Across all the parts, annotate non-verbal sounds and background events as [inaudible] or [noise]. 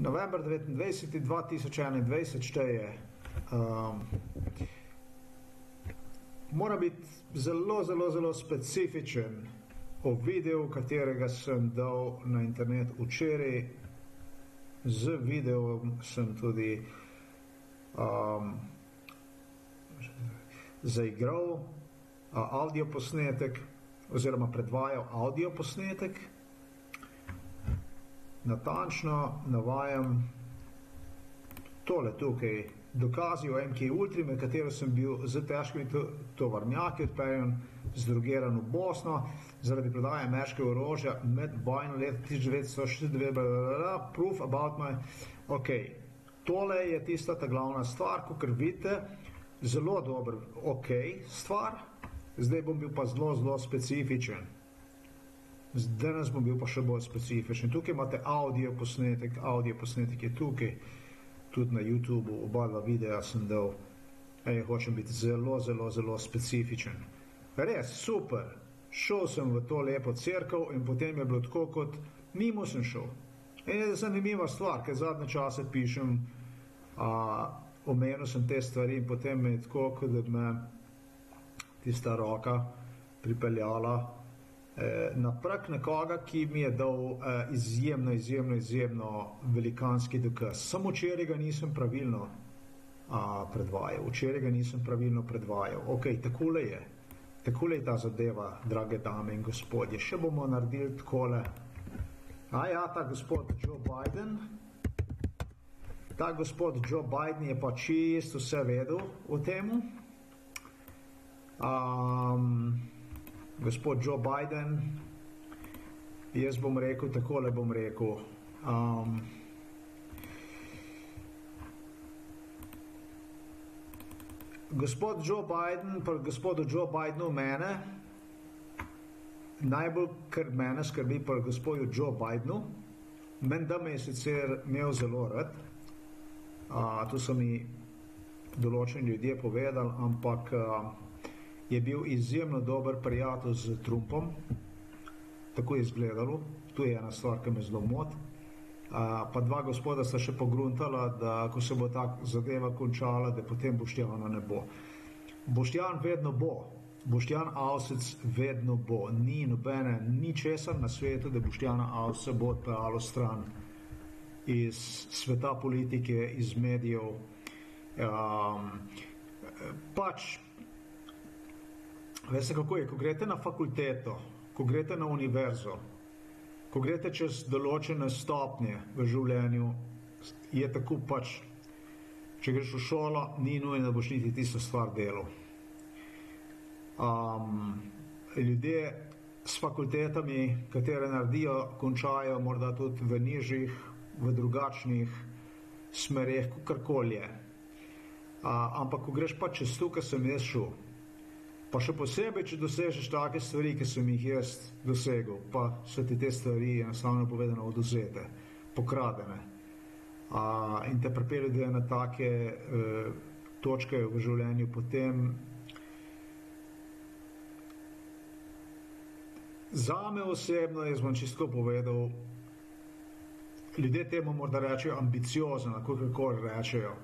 november 29. 2021 šteje. Um, mora biti zelo, zelo, zelo specifičen o videu, katerega sem dal na internet včeraj. Z videom sem tudi um, zaigral uh, audio posnetek, oziroma predvajal audio posnetek. Natančno navajam tole tukaj, dokazi o MK Ultra, med katero sem bil z težkimi tovarnjaki odpeljan, zdrugiran v Bosno zaradi prodaje ameriškega orožja med vojno leta 1969, proof about my. Ok, tole je tista ta glavna stvar, kot vidite, zelo dober, ok, stvar, zdaj bom bil pa zelo, zelo specifičen. Danes bom bil pa še bolj specifičen. Tukaj imate audio posnetek, audio posnetek je tukaj, tudi na YouTubu, oba dva videa sem dal. Ej, hočem biti zelo, zelo, zelo specifičen. Res, super. Šel sem v to lepo crkvo in potem je bilo tako, kot mimo sem šel. In je zanimiva stvar, ker zadnje čase pišem, omenil sem te stvari in potem je tako, kot da me tista roka pripeljala na prak nekoga, ki mi je dal eh, izjemno, izjemno, izjemno velikanski dokaz. Samo včeraj ga nisem pravilno a, predvajal, včeraj ga nisem pravilno predvajal. Ok, takole je. Takole je ta zadeva, drage dame in gospodje. Še bomo naredili takole. A ja, ta gospod Joe Biden. Ta gospod Joe Biden je pa čisto vse vedel o tem. Um, gospod Joe Biden, jaz bom rekel, takole bom rekel. Um, gospod Joe Biden, pa gospodu Joe Bidenu mene, najbolj, kar mene skrbi, pa gospodu Joe Bidenu, meni da me je sicer imel zelo rad, a, to so mi določeni ljudje povedali, ampak a, je bil izjemno dober prijatelj z Trumpom, tako je izgledalo, to je ena stvar, ki me zelo moti. Uh, pa dva gospoda sta še pogruntala, da ko se bo ta zadeva končala, da potem Boštjana ne bo. Boštjan vedno bo, Boštjan Avsec vedno bo, ni nobene, ni česar na svetu, da Boštjana Avsec bo odpeljalo stran iz sveta politike, iz medijev. Um, pač, veste kako je, ko greste na fakulteto, ko greste na univerzo, ko greste čez določene stopnje v življenju, je tako pač, če greš v šolo, ni nujno, da boš niti tisto stvar delal. Um, ljudje s fakultetami, katere naredijo, končajo morda tudi v nižjih, v drugačnih smereh, karkoli je. Uh, ampak, ko greš pa čez to, kar sem jaz šel, Pa še posebej, če dosežeš take stvari, ki sem jih jaz dosegel, pa so ti te stvari enostavno povedano oduzete, pokradene. A, in te pripeljejo na take e, točke v življenju, potem za me osebno, jaz bom čisto povedal, ljudje temu morda rečejo ambiciozen, kako koli rečejo.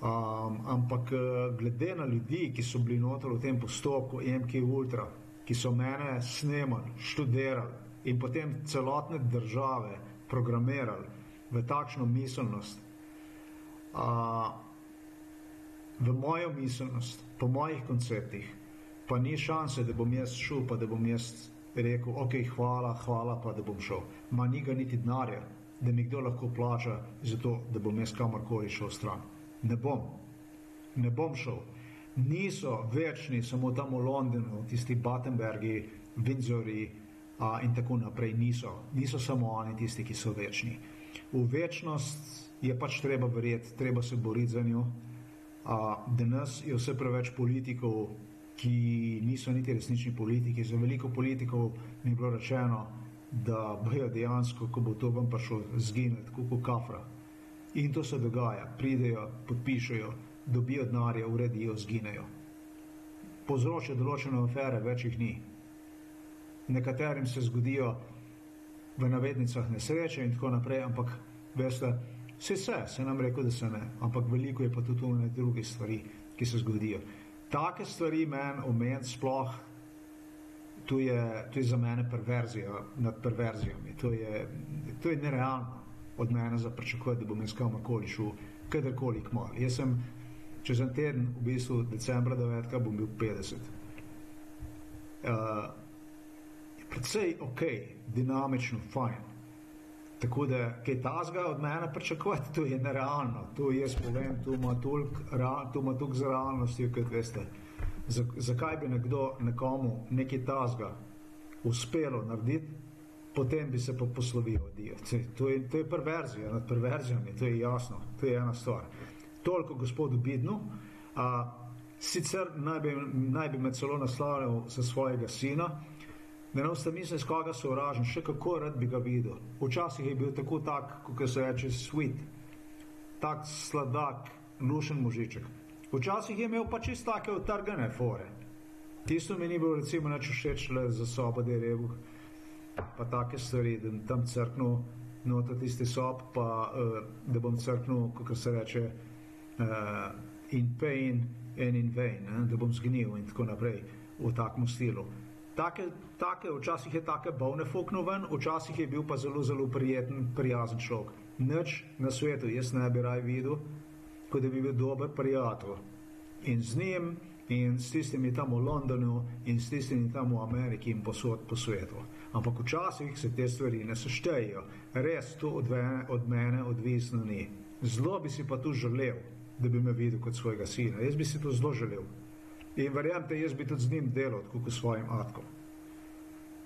Um, ampak eh, glede na ljudi, ki so bili noter v tem postopku, MK Ultra, ki so mene snemali, študirali in potem celotne države programirali v takšno miselnost, uh, v mojo miselnost, po mojih konceptih, pa ni šanse, da bom jaz šel, pa da bom jaz rekel, ok, hvala, hvala, pa da bom šel. Ma ni ga niti denarja, da mi kdo lahko plača za to, da bom jaz kamorkoli šel stran ne bom, ne bom šel. Niso večni samo tam v Londonu, tisti Battenbergi, Windsori a, in tako naprej. Niso. niso samo oni tisti, ki so večni. V večnost je pač treba verjeti, treba se boriti za njo. Danes je vse preveč politikov, ki niso niti resnični politiki. Za veliko politikov mi je bilo rečeno, da bojo dejansko, ko bo to vam prišlo, zginiti, kot kafra. In to se dogaja, pridejo, podpišajo, dobijo denarje, uredijo, zginejo. Povzročajo določene afere, več jih ni. Nekaterim se zgodijo v navednicah nesreče in tako naprej, ampak veste, vse se, se nam rekel, da se ne, ampak veliko je pa tudi tu ne druge stvari, ki se zgodijo. Take stvari meni omeniti sploh, to je, to je za mene perverzija nad perverzijami, to je, to je nerealno od mene za pričakovati, da bom jaz kamorkoli šel, kadarkoli kmal. Jaz sem čez en teden, v bistvu decembra 9. bom bil 50. Uh, predvsej ok, dinamično, fajn. Tako da, kaj tazga od mene pričakovati, to je nerealno. To jaz povem, to ima toliko za realnosti, kot veste. Zakaj bi nekdo nekomu nekaj tazga uspelo narediti, potem bi se pa poslovil od njih. To, to je perverzija nad perverzijami, to je jasno, to je ena stvar. Toliko gospodu Bidnu, a sicer naj bi, naj bi me celo naslavljal za svojega sina, Ne vem, ste mislili, s koga so uražen, še kako rad bi ga videl. Včasih je bil tako tak, kot se reče, sweet, tak sladak, lušen možiček. Včasih je imel pa čisto take utrgane fore. Tisto mi ni bilo recimo neč všeč le za sobo, da je rekel, pa take stvari, da tam crknu noto tiste sob, pa uh, da bom crknil, kot se reče, uh, in pain and in vain, ne? da bom zgnil in tako naprej v takem stilu take, take, včasih je take bovne fuknil ven, včasih je bil pa zelo, zelo prijeten, prijazen človek. Nič na svetu, jaz ne bi raj videl, kot da bi bil dober prijatelj. In z njim, in s tistimi tam v Londonu, in s tistimi tam v Ameriki in posod po svetu. Ampak včasih se te stvari ne seštejejo, res to od mene, od mene odvisno ni. Zelo bi si pa tu želel, da bi me videl kot svojega sina. Jaz bi si to zelo želel. In verjamete, jaz bi tudi z njim delal, kot s svojim atkom.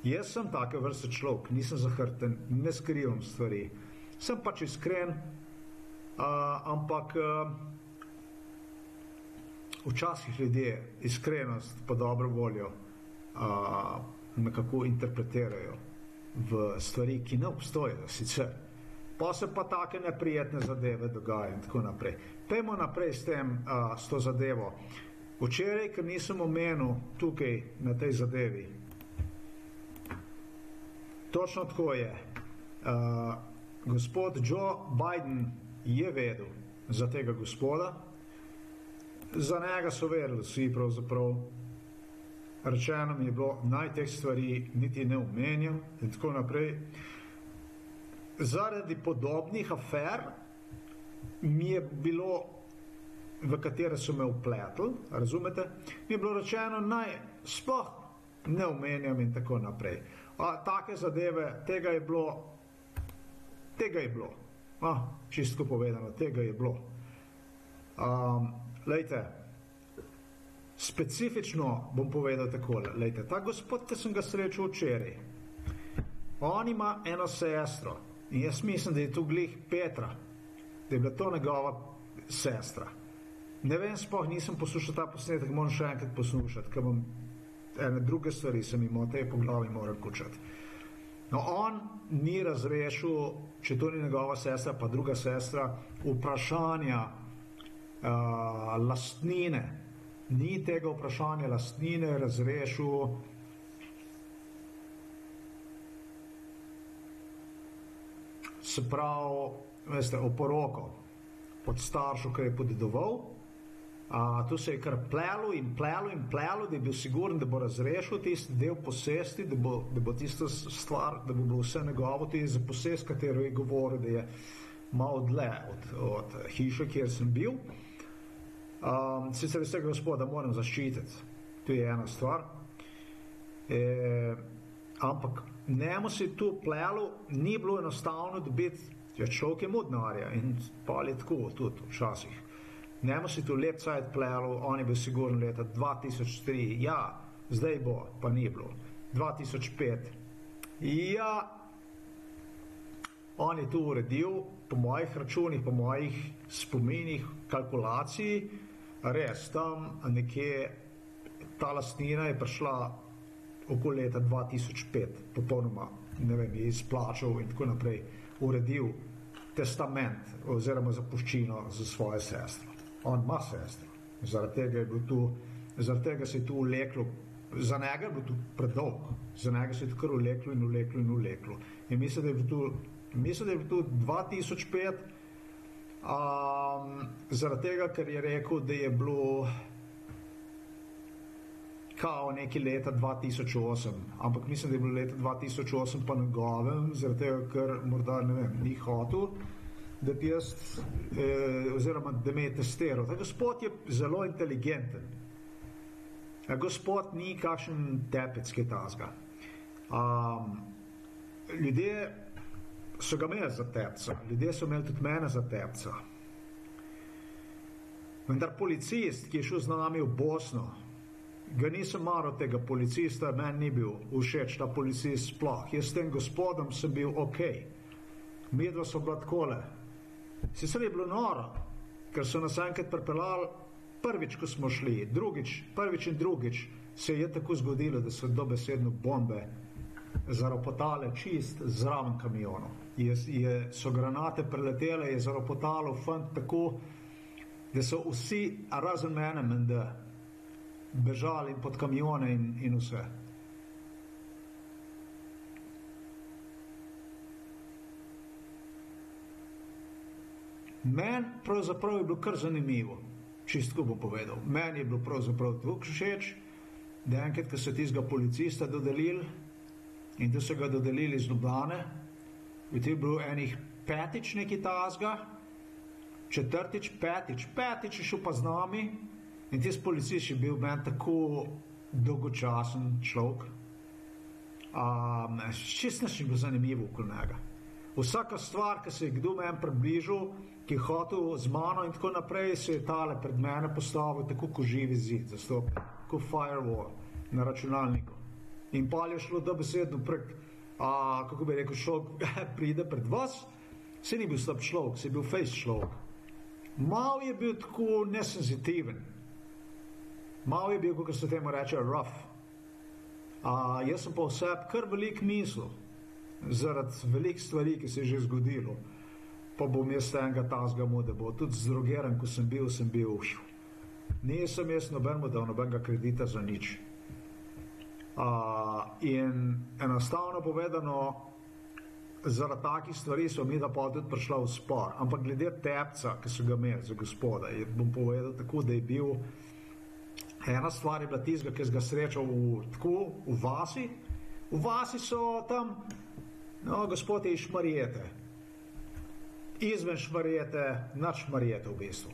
Jaz sem take vrste človek, nisem zahrten, ne skrivam stvari. Sem pač iskren, uh, ampak uh, včasih ljudje iskrenost pa dobro voljo uh, nekako interpretirajo v stvari, ki ne obstojejo sicer. Pa se pa take neprijetne zadeve dogajajo in tako naprej. Pejmo naprej s tem, uh, s to zadevo. Včeraj, ker nisem omenil tukaj na tej zadevi, točno tako je. Uh, gospod Joe Biden je vedel za tega gospoda, za njega so vedeli vsi pravzaprav. Rečeno mi je bilo, naj teh stvari niti ne omenjam in tako naprej. Zaradi podobnih afer mi je bilo v katere so me upletli, razumete, mi je bilo rečeno, naj sploh ne omenjam in tako naprej. A, take zadeve, tega je bilo, tega je bilo, A, čisto povedano, tega je bilo. Um, lejte, specifično bom povedal takole, lejte, ta gospod, ki sem ga srečal včeraj, on ima eno sestro in jaz mislim, da je tu glih Petra, da je bila to njegova sestra. Ne vem, spoh nisem poslušal ta posnetek, moram še enkrat poslušati, ker bom ene druge stvari se mi mote po glavi moram kučati. No, on ni razrešil, če to ni njegova sestra, pa druga sestra, vprašanja uh, lastnine. Ni tega vprašanja lastnine razrešil se pravi, veste, oporoko pod staršem, ki je podedoval. A, tu se je kar plelo in plelo in plelo, da je bil siguren, da bo razrešil tisti del posesti, da bo, da bo tista stvar, da bo bilo vse njegovo, ti za posest, katero je govoril, da je malo dlje od, od hiše, kjer sem bil. Um, sicer iz tega gospoda moram zaščititi, to je ena stvar. E, ampak njemu se je tu plelo, ni bilo enostavno dobiti, ja, človek je modnarja in pa je tako tudi včasih. Njemu si tu let cajt plelo, on je bil sigurno leta 2003, ja, zdaj bo, pa ni bilo. 2005, ja, on je tu uredil, po mojih računih, po mojih spominih, kalkulaciji, res tam nekje ta lastnina je prišla okoli leta 2005, popolnoma, ne vem, izplačal in tako naprej, uredil testament oziroma zapuščino za svoje sestre on ima sestro. Zaradi tega je bil tu, zaradi tega se je tu uleklo, za njega je bilo tu predolgo, za njega se je tu kar uleklo in uleklo in uleklo. In mislim, da je bil tu Mislim, da je bil tudi 2005, um, zaradi tega, ker je rekel, da je bilo kao neki leta 2008, ampak mislim, da je bilo leta 2008 pa njegovem, zaradi tega, ker morda ne vem, ni hotel, da bi jaz, eh, oziroma da me je testiral. Ta gospod je zelo inteligenten. Ta gospod ni kakšen tepec, ki je tazga. Um, ljudje so ga imeli za tepca, ljudje so imeli tudi mene za tepca. Vendar policist, ki je šel z nami v Bosno, ga nisem maral tega policista, meni ni bil všeč ta policist sploh. Jaz s tem gospodom sem bil ok. Medva so bila takole. Sicer je bilo noro, ker so nas enkrat pripeljali prvič, ko smo šli, drugič, prvič in drugič se je tako zgodilo, da so dobesedno bombe zaropotale čist zraven kamionov. Je, je, so granate preletele, je zaropotalo fant tako, da so vsi, razen mene, menda, bežali pod kamione in, in vse. Meni pravzaprav je bilo kar zanimivo, čistko bom povedal. Meni je bilo pravzaprav tako všeč, da enkrat, ko so tistega policista dodelili in da so ga dodelili iz Ljubljane, je to bilo enih petič neki tazga, četrtič, petič, petič je šel pa z nami in tisti policist je bil meni tako dolgočasen človek. Um, čist našim bilo zanimivo okoli njega. Vsaka stvar, ki se je kdo meni približal, ki je hotel z mano in tako naprej, se je tale pred mene postavil tako kot živi zid, zastop, kot firewall na računalniku. In pa je šlo do besedno prek, a, kako bi rekel, šok [laughs] pride pred vas, se ni bil slab človek, se je bil face človek. Mal je bil tako nesenzitiven, mal je bil, kako se temu reče, rough. A, jaz sem pa vse kar velik mislil, zaradi velik stvari, ki se je že zgodilo pa bom jaz enega tazga mu, da bo tudi zdrogiran, ko sem bil, sem bil všel. Nisem jaz nobenemu dal nobenega kredita za nič. Uh, in enostavno povedano, zaradi takih stvari so mi tudi prišla v spor. Ampak glede tepca, ki so ga imeli za gospoda, je, bom povedal tako, da je bil ena stvar je bila tizga, ki sem ga srečal v, tako, v vasi. V vasi so tam, no, gospod je iz Šmarijete, izven šmarjete, nad šmarjete v bistvu.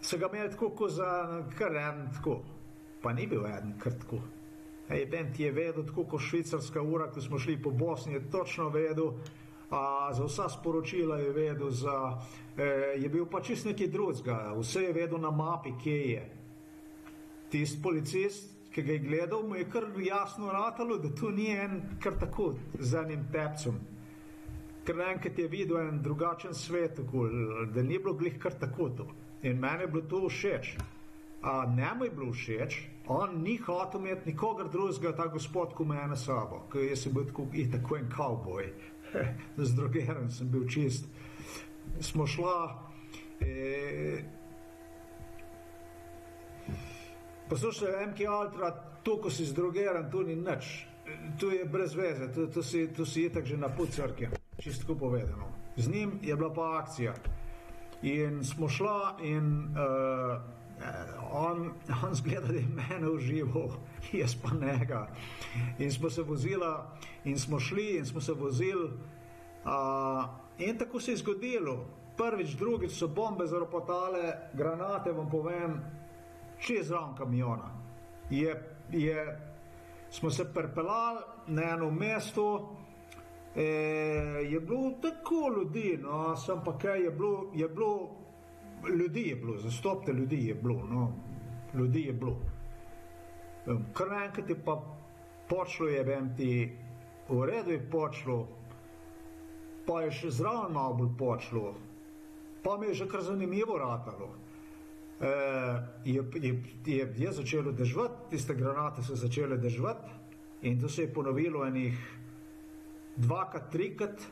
Se ga imeli tako, kot za kar en tako, pa ni bil en kar tako. Ti je vedel, tako kot švicarska ura, ko smo šli po Bosni, je točno vedel, a za vsa sporočila je vedel, za, eh, je bil pa čist neki drugega, vse je vedel na mapi, kje je. Tist policist, ki ga je gledal, mu je kar jasno ratalo, da to ni en kar tako z enim tepcem ker enkrat je videl en drugačen svet, da ni bilo glih kar tako to. In meni je bilo to všeč. A njemu je bilo všeč, on ni hotel imeti nikogar drugega, ta gospod, ko me je na sabo, ker jaz sem bil tako, tako en kavboj, [laughs] z drogerom sem bil čist. Smo šla. E, Poslušaj, MK Ultra, to, ko si zdrogeran, to ni nič. To je brez veze, to, to si, to si je tako že na put crkve čisto povedano. Z njim je bila pa akcija. In smo šla in uh, on, [laughs] on zgleda, da je mene užival, jaz pa njega. In smo se vozila in smo šli in smo se vozili. Uh, in tako se je zgodilo. Prvič, drugič so bombe zaropotale, granate vam povem, čez ram kamiona. Je, je, smo se perpelali na eno mesto, E, je bilo tako ljudi, no, sem pa kaj je bilo, je bilo, ljudi je bilo, zastopte ljudi je bilo, no, ljudi je bilo. Kar naenkrat je pa počlo, je vem ti, v redu je počlo, pa je še zraven malo bolj počlo, pa mi je že kar zanimivo ratalo. E, je, je, je, je začelo dežvati, tiste granate so začele dežvati in to se je ponovilo enih dvakrat, trikrat.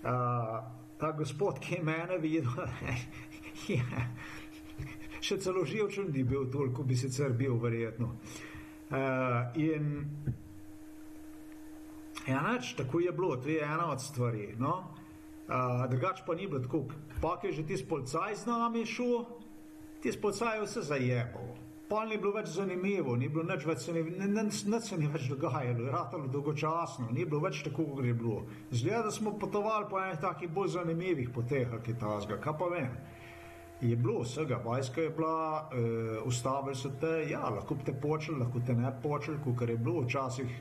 Uh, ta gospod, ki je mene videl, [laughs] je še celo živčen, ni bil toliko, bi sicer bil, verjetno. Uh, in Ja, neč, tako je bilo, to je ena od stvari. No? Uh, drugač pa ni bilo tako. Pa je že tisti policaj z nami šel, tisti policaj je vse zajebal. Pa ni bilo več zanimivo, ni bilo več, nič se ni več dogajalo, ratalo dolgočasno, ni bilo več tako, kot je bilo. Zgleda, da smo potovali po enih takih bolj zanimivih poteh, ki tazga, kaj pa vem. Je bilo vsega, vojska je bila, uh, ustavili so te, ja, lahko te počeli, lahko te ne počeli, kot je bilo včasih.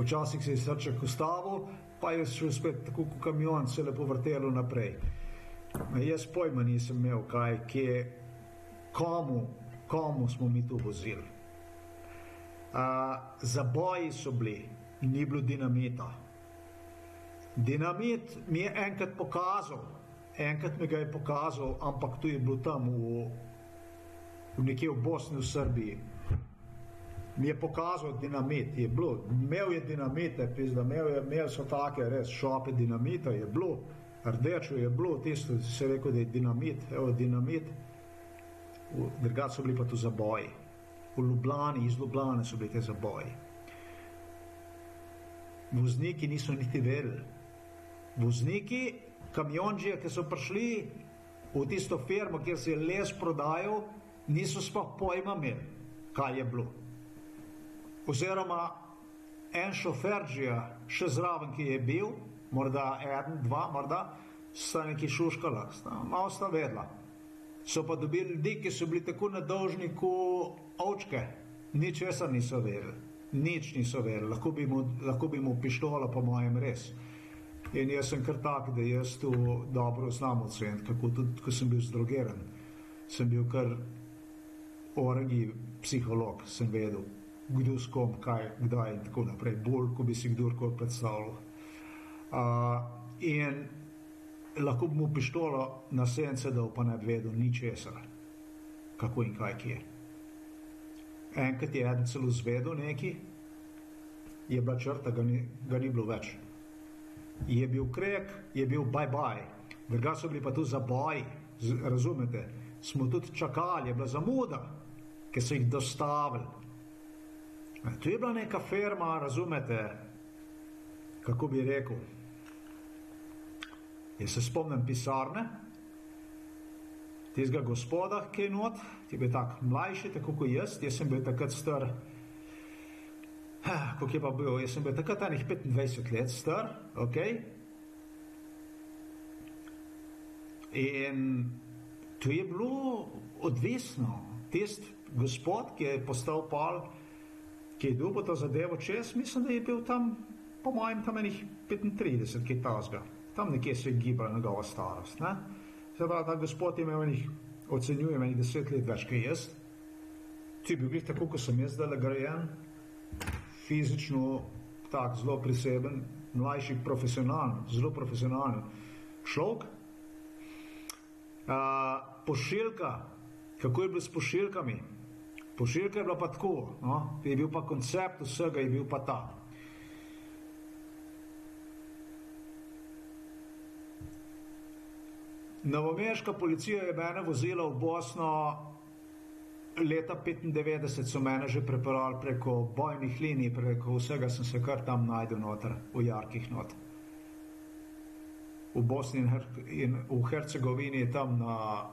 Včasih se je srček ustavil, pa je šel spet tako kot kamion, se lepo vrtelo naprej. Jaz pojma nisem imel, kaj, kje, komu komu smo mi tu vozili. Za boji so bili, ni bilo dinamita. Dinamit mi je enkrat pokazal, enkrat mi ga je pokazal, ampak tu je bil tam v, v nekje v Bosni, v Srbiji. Mi je pokazal dinamit, je bilo, imel je dinamite, pizda, imel, je, imel so take res šope dinamita, je bilo, rdečo je bilo, tisto se je rekel, da je dinamit, evo dinamit drugače so bili pa tu zaboji. V Ljubljani, iz Ljubljana so bili te zaboji. Vozniki niso niti vedeli. Vozniki, kamionžije, ki so prišli v tisto firmo, kjer se je les prodajal, niso sploh pojma imeli, kaj je bilo. Oziroma, en šoferžija, še zraven, ki je bil, morda en, dva, morda sta neki šuškala, sta, malo sta vedela. So pa dobili ljudi, ki so bili tako nadolžni kot ovčke, nič česar niso vedeli, nič niso vedeli, lahko bi mu, lahko bi mu pištolo, po mojem, res. In jaz sem kar tak, da jaz to dobro znam oceniti, kako tudi, ko sem bil zdrogiran, sem bil kar orgi psiholog, sem vedel, kdo s kom, kaj, kdaj in tako naprej, bolj, ko bi si kdorkoli predstavljal. Uh, in lahko bi mu pištolo na sence dal, pa ne bi vedel ničesar, kako in kaj je. Enkrat je eden celo zvedel neki, je bila črta, ga ni, ga ni bilo več. Je bil krek, je bil bye bye, druga so bili pa tu za boj, razumete? Smo tudi čakali, je bila zamuda, ki so jih dostavili. Tu je bila neka firma, razumete, kako bi rekel. Jaz se spomnim pisarne, tistega gospoda, ki je not, ki je tako mlajši, tako kot jaz, jaz sem bil takrat star. Kako je pa bil? Jaz sem bil takrat enih 25 let star, ok. In to je bilo odvisno. Tist gospod, ki je postal pal, ki je dobil to zadevo čez, mislim, da je bil tam, po mojem, tam enih 35, ki je tazga tam nekje se je gibala njegova starost. Ne? Se pravi, ta gospod je imel enih, ocenjujem, enih deset let več kot jaz. Ti bi bil tako, kot sem jaz zdaj grajen, fizično tak zelo priseben, mlajši, profesionalen, zelo profesionalen človek. Uh, pošiljka, kako je bilo s pošiljkami? Pošiljka je bila pa tako, no? je bil pa koncept vsega, je bil pa ta. Novomeška policija je mene vozila v Bosno leta 95, so mene že prepeljali preko bojnih linij, preko vsega sem se kar tam najdel noter, v jarkih not. V Bosni in, Her in v Hercegovini je tam na,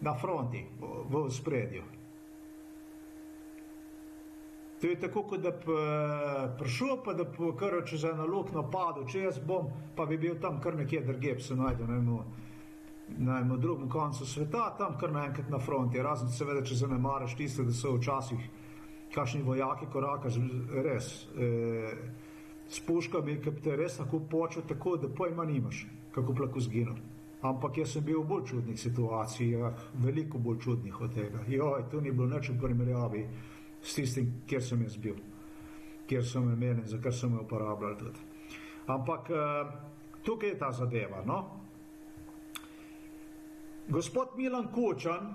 na fronti, v, v spredju. To je tako, kot da bi prišel, pa da bi kar čez eno luknjo padel, če jaz bom, pa bi bil tam kar nekje drugje, se najdel. Ne, no, na drugem koncu sveta, tam kar naenkrat na fronti. Razen seveda, če zanemariš tiste, da so včasih kakšni vojaki korakaš res eh, s puškami, ki te res lahko počo tako, da pojma nimaš, kako plako zginil. Ampak jaz sem bil v bolj čudnih situacijah, veliko bolj čudnih od tega. Joj, to ni bilo nič v primerjavi s tistim, kjer sem jaz bil, kjer so me imeli, za kar so me uporabljali tudi. Ampak eh, tukaj je ta zadeva, no? Gospod Milan Kučan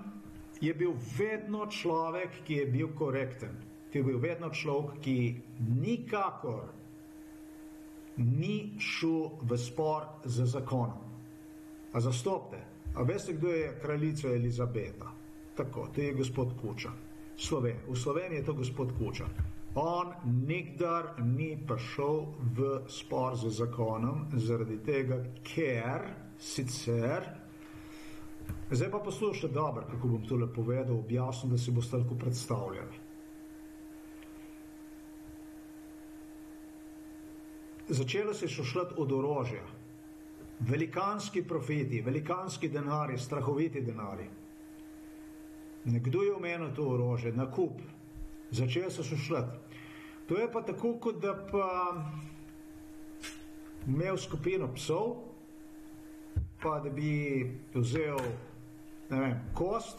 je bil vedno človek, ki je bil korekten. Ki je bil vedno človek, ki nikakor ni šel v spor z zakonom. A zastopte, a veste, kdo je kraljica Elizabeta? Tako, to je gospod Kučan. Sloven. V Sloveniji je to gospod Kučan. On nikdar ni prišel v spor z zakonom, zaradi tega, ker sicer. Zdaj pa poslušajte dobro, kako bom to lepo povedal, objasnil, da si boste lahko predstavljali. Začelo se je šušljati od orožja. Velikanski profeti, velikanski denari, strahoviti denari. Nekdo je omenil to orožje, nakup, začel se šušljati. To je pa tako, kot da pa imel skupino psov, pa da bi vzel vem, kost,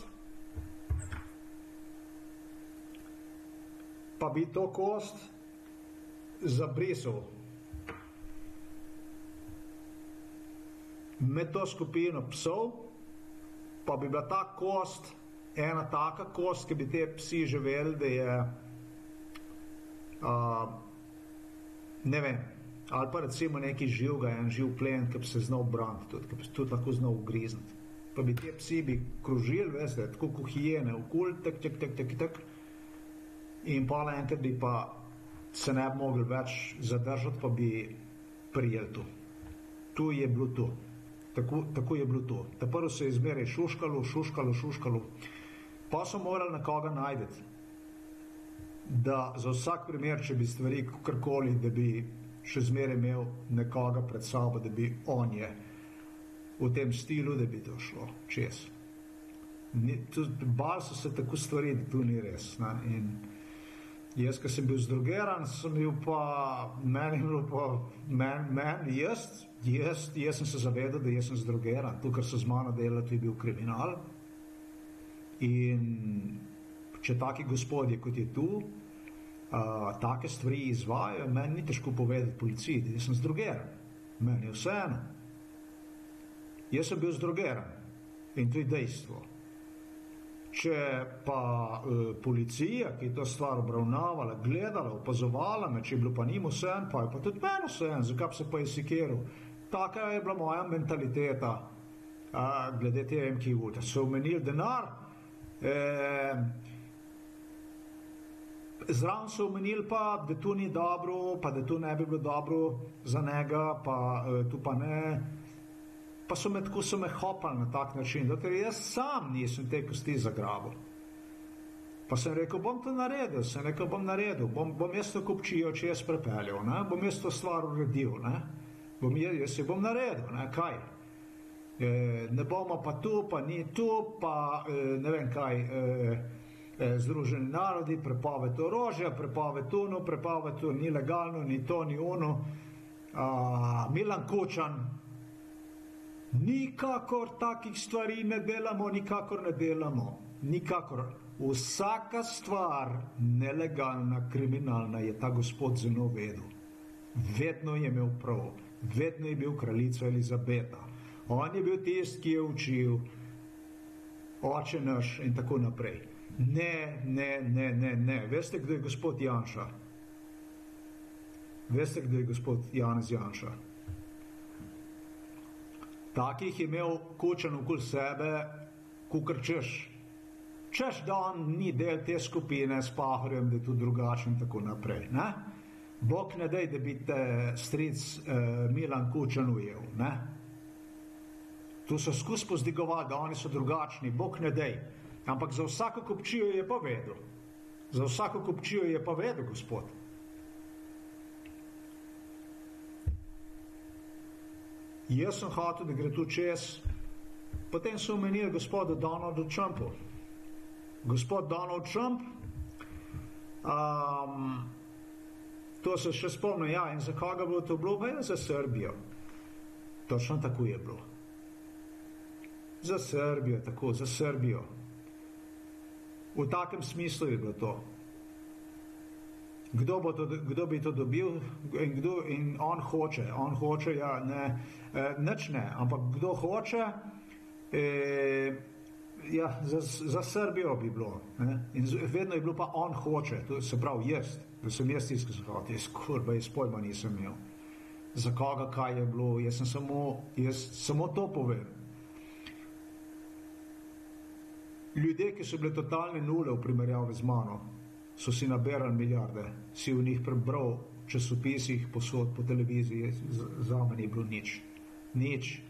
pa bi to kost zabrisal med to skupino psov, pa bi bila ta kost ena taka kost, ki bi te psi živeli, da je uh, ne vem, ali pa recimo neki živga, en živ plen, ki bi se znal braniti, tudi, ki bi se tudi lahko znal ugrizniti. Pa bi te psi bi krožili, veste, tako kot hijene, okul, tak, tak, tak, tak, tak. In pa enkrat bi pa se ne bi mogli več zadržati, pa bi prijeli tu. Tu je bilo to. Tako, tako je bilo to. Ta prvo se je izmeraj šuškalo, šuškalo, šuškalo. Pa so morali nekoga najti, da za vsak primer, če bi stvari karkoli, da bi še zmeraj imel nekoga pred sabo, da bi on je v tem stilu, da bi to šlo čez. Bal so se tako stvari, da to ni res. Ne? In jaz, ki sem bil zdrugeran, sem bil pa, meni je bilo pa, meni, men, jaz, jaz, jaz sem se zavedal, da jaz sem zdrugeran. To, kar so z mano delali, je bil kriminal. In če taki gospodje, kot je tu, uh, take stvari izvajajo, meni ni težko povedati policiji, da sem zdrugeran. Meni je vseeno. Jaz sem bil zdrugeran in to je dejstvo. Če pa uh, policija, ki je to stvar obravnavala, gledala, opazovala me, če je bilo pa njim vseeno, pa je pa tudi meni vseeno, zakaj se pa je sikeril. Taka je bila moja mentaliteta uh, glede te MKV, da so omenili denar, Eh, zraven so omenili pa, da to ni dobro, pa da to ne bi bilo dobro za njega, pa eh, tu pa ne. Pa so me tako so me hopali na tak način, da jaz sam nisem te kosti zagrabil. Pa sem rekel, bom to naredil, sem rekel, bom naredil, bom, bom jaz to kupčijo, če jaz prepeljal, ne? bom jaz to stvar uredil, ne? bom jaz, jaz se bom naredil, ne? kaj? Eh, ne bomo pa tu, pa ni tu, pa eh, ne vem kaj, eh, Združeni narodi, prepoved orožja, prepoved uno, prepoved to ni legalno, ni to, ni uno. Milan Kučan, nikakor takih stvari ne delamo, nikakor ne delamo, nikakor. Vsaka stvar nelegalna, kriminalna je ta gospod zelo vedel. Vedno je imel prav, vedno je bil kraljica Elizabeta. On je bil tisti, ki je učil, oče naš in tako naprej. Ne, ne, ne, ne, ne. Veste, kdo je gospod Janša? Veste, kdo je gospod Janez Janša? Takih je imel kučen okoli sebe, kukar češ. Češ, da on ni del te skupine s pahorjem, da je tu drugačen in tako naprej. Ne? Bog ne dej, da bi te stric eh, Milan Kučan ujel. Ne? Tu so skus pozdigovali, da oni so drugačni, bog ne dej. Ampak za vsako kupčijo je pa vedel. Za vsako kupčijo je pa vedel, gospod. Jaz sem hotel, da gre tu čez. Potem so omenili gospoda Donalda Trumpa. Gospod Donald Trump, um, to se še spomnim, ja, in za koga bilo to bilo? Ja, za Srbijo. Točno tako je bilo za Srbijo, tako za Srbijo. V takem smislu je bilo to. Kdo, to, kdo bi to dobil in, kdo, in on hoče, on hoče, ja, ne, eh, neč ne, ampak kdo hoče, eh, ja, za, za Srbijo bi bilo. Ne? In vedno je bilo pa on hoče, to se pravi jaz, da sem jaz tisti, ki sem hotel, jaz kurba, jaz pojma nisem imel. Za koga kaj je bilo, jaz sem samo, jaz samo to povedal. Ljudje, ki so bili totalne nule v primerjavi z mano, so si naberali milijarde, si v njih prebral v časopisih, posod po televiziji, za me ni bilo nič. Nič.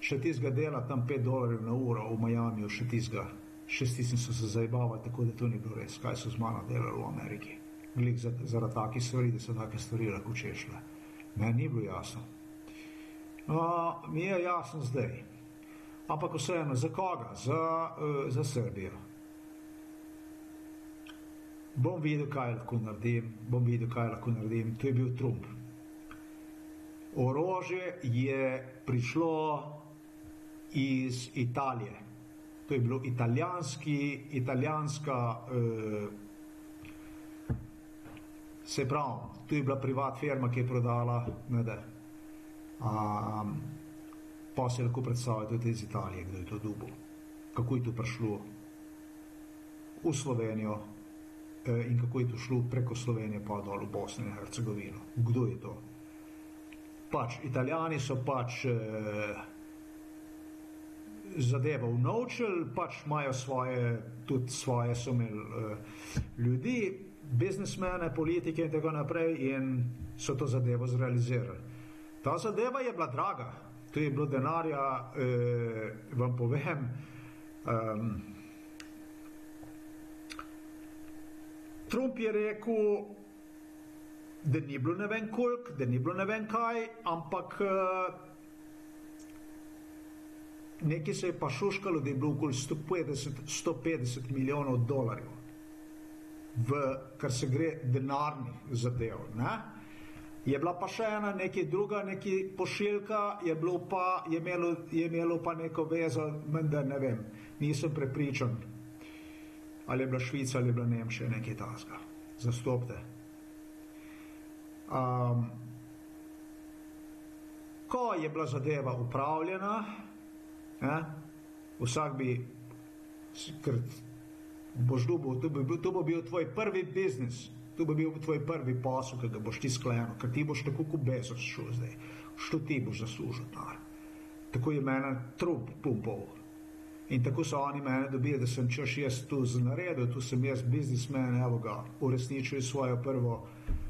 Še tistega dela tam 5 dolarjev na uro v Miami, še tistega, še tistim so se zajebavali, tako da to ni bilo res, kaj so z mano delali v Ameriki. Glik zaradi takih stvari, da so take stvari lahko češle. Meni ni bilo jasno. No, mi je jasno zdaj. Ampak vseeno, za koga? Za, uh, za Srbijo. Bom videl, kaj lahko naredim, bom videl, kaj lahko naredim. To je bil Trump. Orožje je prišlo iz Italije. To je bilo italijanski, italijanska, uh, se pravi, to je bila privat firma, ki je prodala, ne da. Um, pa se lahko predstavljate tudi iz Italije, kdo je to dubo. Kako je to prišlo v Slovenijo eh, in kako je to šlo preko Slovenije pa dol v Bosno in Hercegovino. Kdo je to? Pač italijani so pač eh, zadevo unovčili, pač imajo svoje, tudi svoje so imeli eh, ljudi, biznismene, politike in tako naprej in so to zadevo zrealizirali. Ta zadeva je bila draga, to je bilo denarja, eh, vam povem. Um, Trump je rekel, da ni bilo ne vem koliko, da ni bilo ne vem kaj, ampak uh, nekaj se je pa šuškalo, da je bilo okoli 150, 150 milijonov dolarjev, v, kar se gre denarnih zadev. Ne? Je bila pa še ena, nekaj druga, nekaj pošiljka, je, pa, je, imelo, je imelo pa neko vezo, vendar ne vem, nisem prepričan, ali je bila Švica ali je bila Nemčija, nekaj tasga. Zastopte. Um, ko je bila zadeva upravljena, eh, vsak bi, ker boš dubo, to bi, to bi bil tvoj prvi biznis, To bi bil tvoj prvi posel, ki ga boš ti sklenil, ker ti boš tako kot bezos šel zdaj. Što ti boš zaslužil? No. Tako je meni trup pumpov. In tako so oni mene dobili, da sem češ jaz tu znaredil, tu sem jaz biznismen, evo ga, uresničil svojo prvo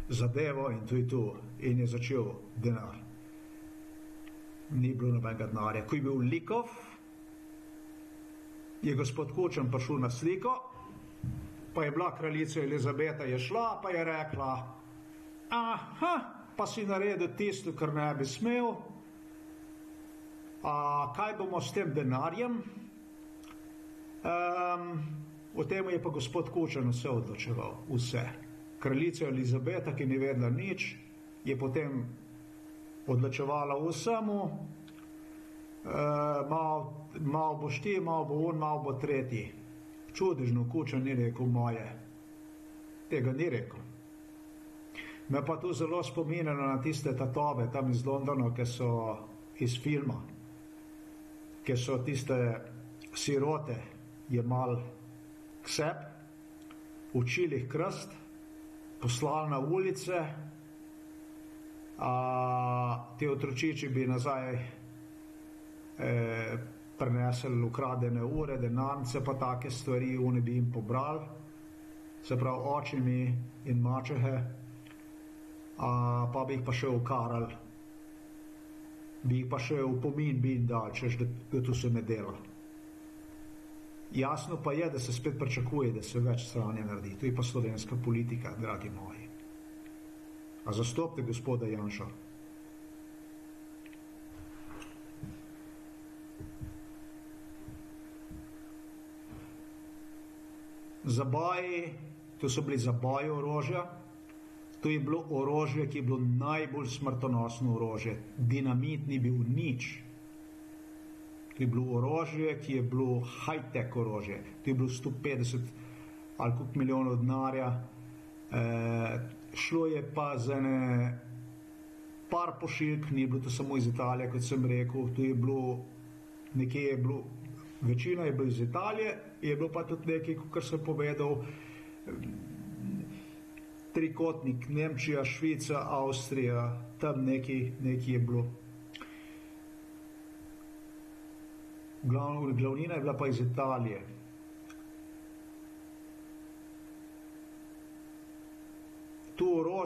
zadevo in tu je tu. In je začel denar. Ni bilo nobenega denarja. Ko je bil likov, je gospod Kučan prišel na sliko, pa je bila kraljica Elizabeta, je šla, pa je rekla, aha, pa si naredil tisto, kar ne bi smel, a kaj bomo s tem denarjem? Um, o tem je pa gospod Kučan vse odločeval, vse. Kraljica Elizabeta, ki ni vedela nič, je potem odločevala vsemu, Uh, malo mal boš ti, malo bo on, malo bo tretji čudežno kuča ni rekel moje. Tega ni rekel. Me pa tu zelo spominjalo na tiste tatove tam iz Londona, ki so iz filma, ki so tiste sirote jemali k sebi, učili jih krst, poslali na ulice, a ti otročiči bi nazaj eh, prenesli ukradene ure, denarnice, pa take stvari, oni bi jim pobrali, se pravi oči mi in mačehe, a, pa bi jih pa še ukarali, bi jih pa še v pomin bi jim dal, češ, da, da to se ne dela. Jasno pa je, da se spet pričakuje, da se več stranje naredi. To je pa slovenska politika, dragi moji. A zastopte gospoda Janša. Zaboji, to so bili zaboji orožja, to je bilo orožje, ki je bilo najbolj smrtonosno orožje. Dinamit ni bil nič. To je bilo orožje, ki je bilo high-tech orožje. To je bilo 150 ali kup milijonov denarja. E, šlo je pa za ne par pošiljk, ni bilo to samo iz Italije, kot sem rekel, to je bilo nekje je bilo večina je bila iz Italije, je bilo pa tudi nekaj, kot sem povedal, trikotnik, Nemčija, Švica, Avstrija, tam nekaj, nekaj je bilo. Glavno, glavnina je bila pa iz Italije.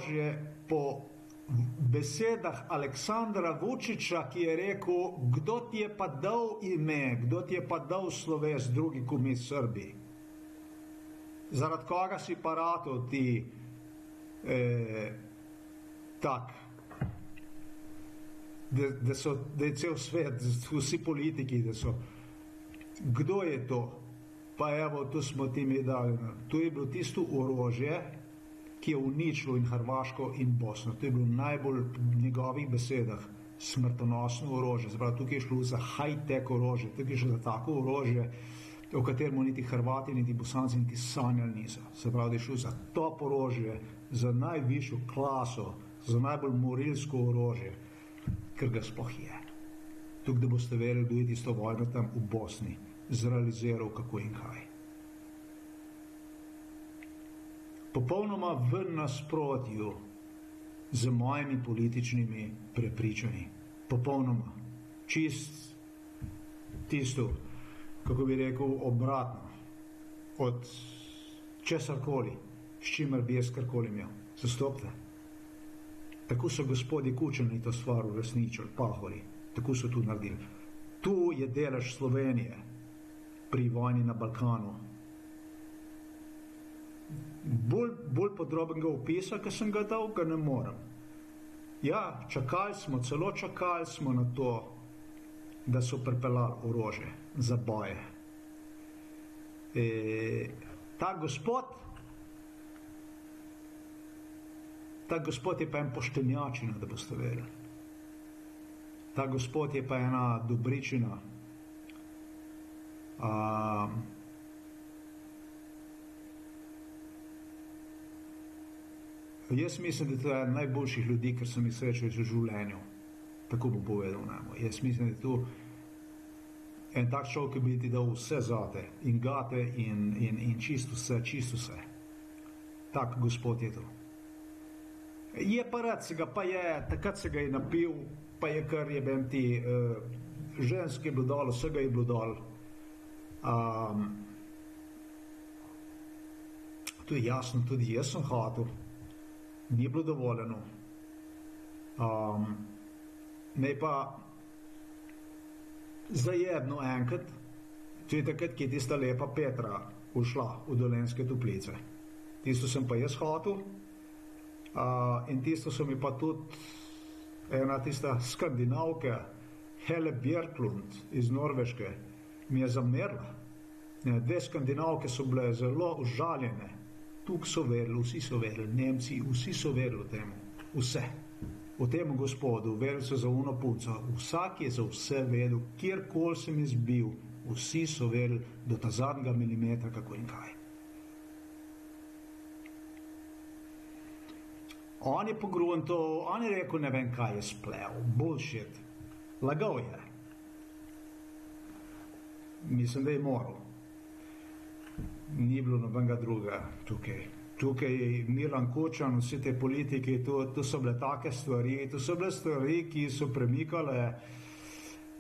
orožje po besedah Aleksandra Vučiča, ki je rekel, kdo ti je pa dal ime, kdo ti je pa dal sloves drugi komi Srbiji. Zaradi koga si pa ratov ti eh, tak, da, da, so, da je cel svet, vsi politiki, da so, kdo je to? Pa evo, tu smo ti mi dali. To je bilo tisto orožje, ki je uničilo in Hrvaško in Bosno. To je bilo najbolj v njegovih besedah smrtonosno orožje. Zdaj, tukaj je šlo za high-tech orožje, tukaj je šlo za tako orožje, o katerem niti Hrvati, niti Bosanci, niti sanjali niso. Se pravi, da je šlo za top orožje, za najvišjo klaso, za najbolj morilsko orožje, ker ga sploh je. Tukaj, da boste verjeli, da je tisto vojno tam v Bosni zrealiziral, kako in kaj. Popolnoma v nasprotju z mojimi političnimi prepričanji. Popolnoma. Čist tisto, kako bi rekel, obratno od česarkoli, s čimer bi jaz karkoli imel. Zastopte. Tako so gospodi Kučani to stvar uresničili, pahori. Tako so tu naredili. Tu je delež Slovenije pri vojni na Balkanu bolj, bolj podrobnega opisa, ki sem ga dal, ga ne morem. Ja, čakali smo, celo čakali smo na to, da so pripeljali orože za boje. E, ta gospod, ta gospod je pa en poštenjačina, da boste vedeli. Ta gospod je pa ena dobričina. Um, Jaz mislim, da je to eden najboljših ljudi, kar sem jih srečal v življenju. Tako bom povedal nam. Jaz mislim, da je to en tak človek, ki bi ti dal vse zate in gate in, in, in čisto vse, čisto vse. Tak gospod je to. Je pa rad se ga, pa je, takrat se ga je napil, pa je kar je ben ti, uh, ženski je bilo dol, vsega je bilo dol. Um, to je jasno, tudi jaz sem hotel ni bilo dovoljeno. Um, me pa zajedno enkrat, to je takrat, ki je tista lepa Petra ušla v dolenske toplice. Tisto sem pa jaz hotel uh, in tisto so mi pa tudi ena tista skandinavka, Hele Bjerklund iz Norveške, mi je zamerila. Dve skandinavke so bile zelo užaljene, Tukaj so verili, vsi so verili, Nemci, vsi so verili temu, vse. O tem gospodu, verili so za uno punco, vsak je za vse vedel, kjerkoli sem izbil, vsi so verili do ta zadnjega milimetra, kako in kaj. On je pogrunto, on je rekel, ne vem kaj je splel, bullshit, lagal je. Mislim, da je moral ni bilo nobenega druga tukaj. Tukaj je Milan Kočan, vse te politike, to, to so bile take stvari, to so bile stvari, ki so premikale,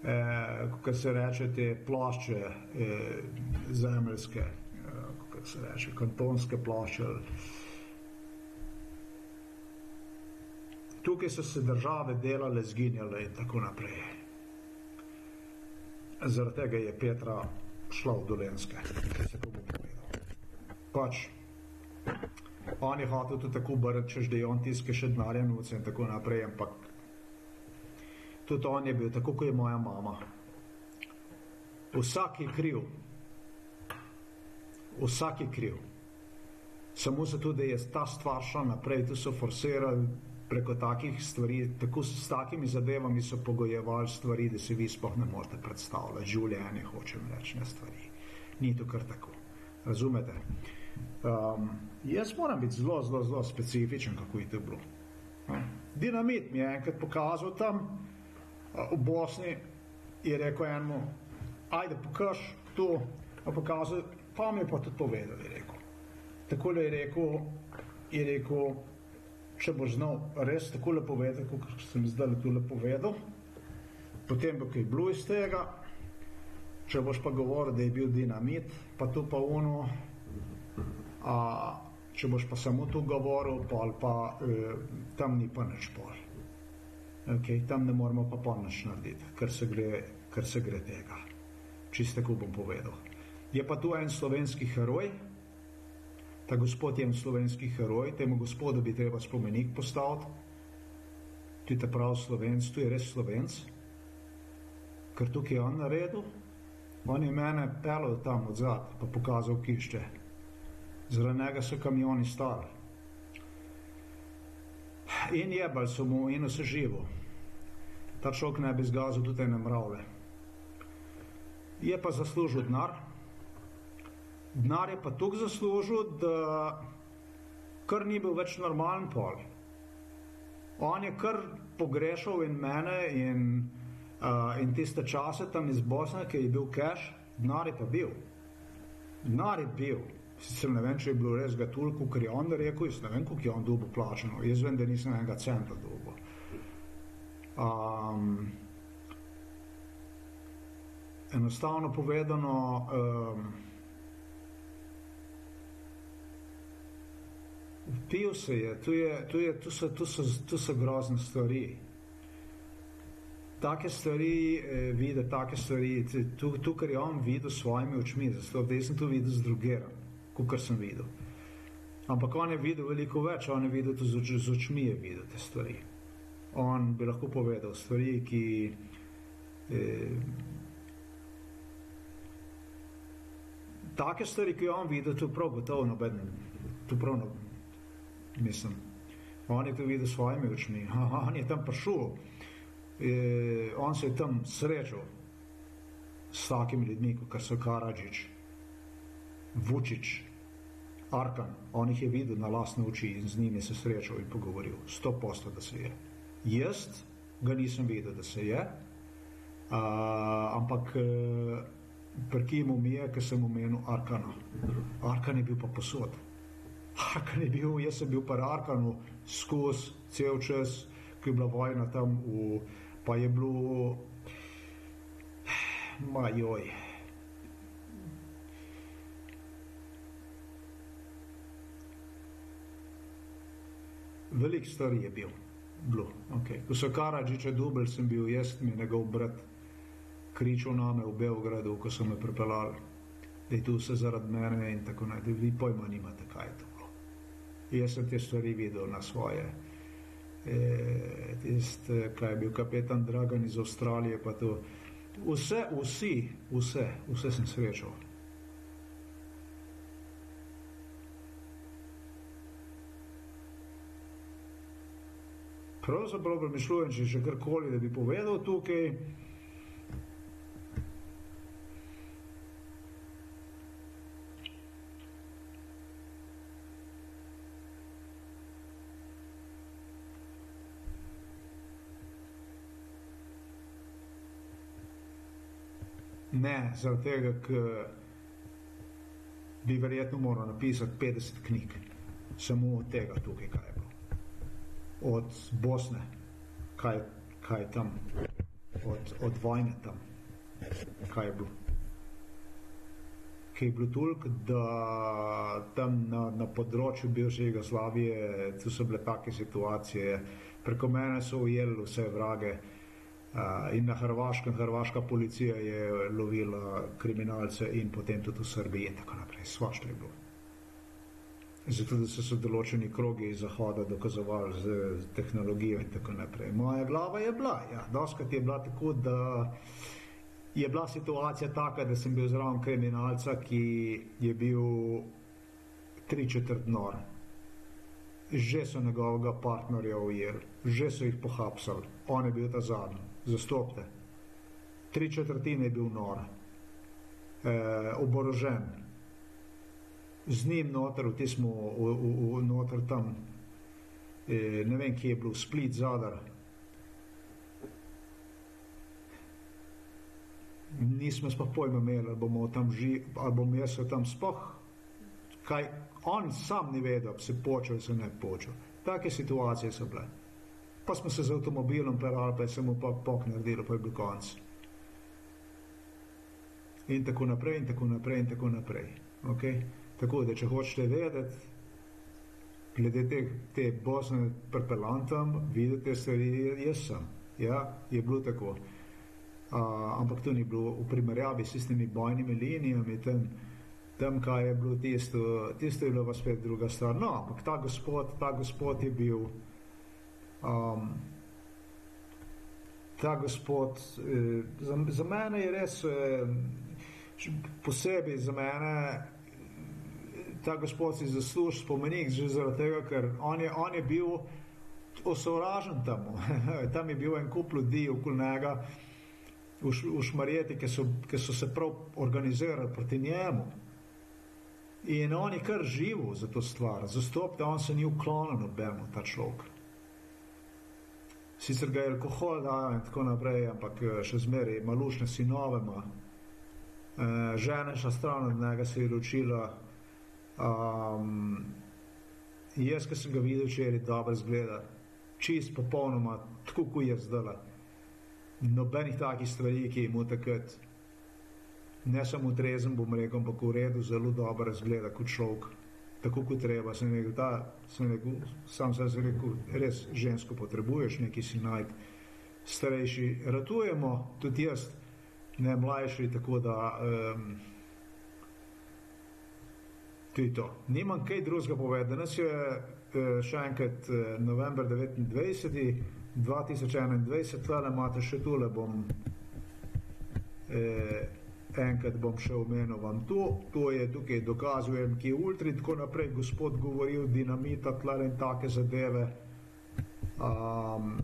eh, kako se reče, te plošče eh, zemljske, eh, kako se reče, kantonske plošče. Tukaj so se države delale, zginjale in tako naprej. Zaradi tega je Petra šla v Dolenske, kaj se povedali pač on je hotel tudi tako brati, češ da je on tiske še denarja nuce in tako naprej, ampak tudi on je bil tako, kot je moja mama. Vsak je kriv. Vsak je kriv. Samo zato, da je ta stvar šla naprej, tu so forsirali preko takih stvari, tako s takimi zadevami so pogojevali stvari, da se vi sploh ne morete predstavljati. Življenje, hočem reči, ne stvari. Ni to kar tako. Razumete? Um, jaz moram biti zelo, zelo, zelo specifičen, kako je to bilo. Dinamit mi je enkrat pokazal tam v Bosni, je rekel enemu, ajde pokaž to, pokazal, pa mi je pa tudi povedal, je rekel. Tako je rekel, je rekel, če boš znal res tako lepo povedati, kot sem zdaj tu lepo povedal, potem bo kaj bilo iz tega, če boš pa govoril, da je bil dinamit, pa to pa ono, če boš pa samo tu govoril, pol pa eh, tam ni pa nič pol. Okay, tam ne moramo pa nič narediti, kar se gre, kar se gre tega. Čisto tako bom povedal. Je pa tu en slovenski heroj, ta gospod je en slovenski heroj, temu gospodu bi treba spomenik postaviti, ti te prav slovenc, tu je res slovenc, ker tukaj je on naredil, on je mene pelil tam od zad, pa pokazal kišče. Zaradi njega so kamioni stali. In jebal so mu in vse živo. Ta človek ne bi zgazil tudi ene mravlje. Je pa zaslužil denar. Denar je pa tukaj zaslužil, da kar ni bil več normalen pol. On je kar pogrešal in mene in, uh, in tiste čase tam iz Bosne, ki je bil cash, denar je pa bil. Denar je bil. Sicer ne vem, če je bilo res ga toliko, ker je on rekel, jaz ne vem, koliko je on dobil plačano. Jaz vem, da nisem enega centa dobil. Um, enostavno povedano, um, pil se je, tu, je, tu, je, tu, so, tu, so, tu so grozne stvari. Take stvari eh, vidi, take stvari, tu, tu, kar je on videl s svojimi očmi, zato da sem tu videl z drugerom kot sem videl. Ampak on je videl veliko več, on je videl tudi z, oč, z očmi, je videl te stvari. On bi lahko povedal stvari, ki. Eh, Take stvari, ki je on videl, tu prav gotovo noben, tu prav no, mislim. On je to videl s svojimi očmi, [laughs] on je tam prišel, eh, on se je tam srečal s takimi ljudmi, kot so Karadžič, Vučić, Arkan, on jih je videl na lastne oči in z njimi se srečal in pogovoril. Sto posto, da se je. Jaz ga nisem videl, da se je, uh, ampak uh, prekimu mi je, ker sem omenil Arkana. Arkan je bil pa posod. Arkan je bil, jaz sem bil pa Arkanu skozi cel čas, ko je bila vojna tam, v, pa je bilo, majoj. Velik stvari je bil. Bilo, okay. Ko so Karadžiče dubelj, sem bil jaz, mi je njegov brat kričal na me v Beogradu, ko so me pripeljali, da je tu vse zaradi mene in tako naprej. Vi pojma nimate, kaj je to bilo. Jaz sem te stvari videl na svoje. E, tist, kaj je bil kapetan Dragan iz Avstralije, pa to. Vse, vsi, vse, vse sem srečal. Pravzaprav premišljujem, če še karkoli, da bi povedal tukaj. Ne, zaradi tega, ker bi verjetno moral napisati 50 knjig, samo od tega tukaj, kaj je od Bosne, kaj, kaj je tam, od, od vojne tam, kaj je bilo. Kaj je bilo toliko, da tam na, na področju bivše Jugoslavije, so bile take situacije, preko mene so ujeli vse vrage. Uh, in na Hrvaškem, hrvaška policija je lovila kriminalce, in potem tudi v Srbiji, in tako naprej. Svašta je bilo. Zato, da so se določeni krogi iz Zahoda dokazovali z tehnologijo in tako naprej. Moja glava je bila, ja, doskrat je bila tako, da je bila situacija taka, da sem bil zraven kriminalca, ki je bil tri četrt nor. Že so njegovega partnerja ujeli, že so jih pohapsali, on je bil ta zadnji, zastopte. Tri četrtine je bil nor, e, oborožen, z njim noter, v v, noter tam, e, ne vem, kje je bil split zadar. Nismo sploh pojma imeli, ali bomo tam živeli, ali bom jaz tam sploh, kaj on sam ni vedel, se počel, se ne počel. Take situacije so bile. Pa smo se z avtomobilom pelali, pa je se mu pa pok naredilo, pa je bil konc. In tako naprej, in tako naprej, in tako naprej. Okay? Tako da, če hočete vedeti, glede te, te Bosne prepelantam, vidite stvari, jaz sem. Ja, je bilo tako. Uh, ampak to ni bilo v primerjavi s tistimi bojnimi linijami, tam, tam kaj je bilo tisto, tisto je bilo pa spet druga stvar. No, ampak ta gospod, ta gospod je bil, um, ta gospod, eh, za, za mene je res, eh, posebej za mene, ta gospod si zasluži spomenik že zaradi tega, ker on je, on je bil osovražen tam. [laughs] tam je bil en kup ljudi okoli njega v, v Šmarjeti, ki so, ki so se prav organizirali proti njemu. In on je kar živel za to stvar, zastop, da on se ni uklonil nobemu, ta človek. Sicer ga je alkohol dal in tako naprej, ampak eh, še zmeraj malušne sinove ima. E, žene še stran od njega se je ločila, Um, jaz, ki sem ga videl, če je dobro zgleda, čist popolnoma, tako kot je zdaj. Nobenih takih stvari, ki jim takrat, ne samo trezen, bom rekel, ampak v redu, zelo dobro zgleda kot človek, tako kot treba. Sem rekel, da sem rekel, sam sem rekel, res žensko potrebuješ, nekaj si najti. Starejši ratujemo, tudi jaz, ne mlajši, tako da. Um, To je to. Nimam kaj drugega povedati. Danes je eh, še enkrat eh, november 29. 2021, tle imate še tole, bom eh, enkrat bom še omenil vam to, to je tukaj dokazujem, ki je ultra in tako naprej, gospod govoril dinamita, tle in take zadeve. Um,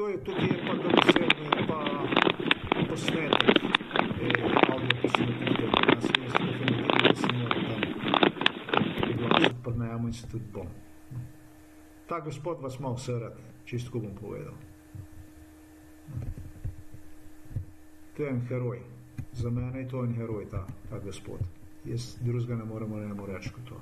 to je tukaj je pa dobesedno pa posnetek, eh, posnetek, da se jaz definitivno da se mora tam priglasiti pod najamo in se tudi bom. Ta gospod vas malo srad, čisto bom povedal. To je en heroj. Za mene je to en heroj, ta, ta gospod. Jaz drugega ne moremo ne moremo reči kot to.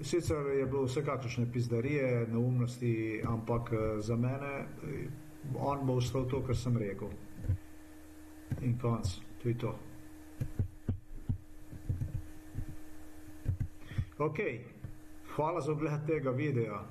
Sicer je bilo vsekakršne pizdarije, neumnosti, ampak eh, za mene eh, on bo vstal to, kar sem rekel. In konc, to je to. Ok, hvala za ogled tega videa.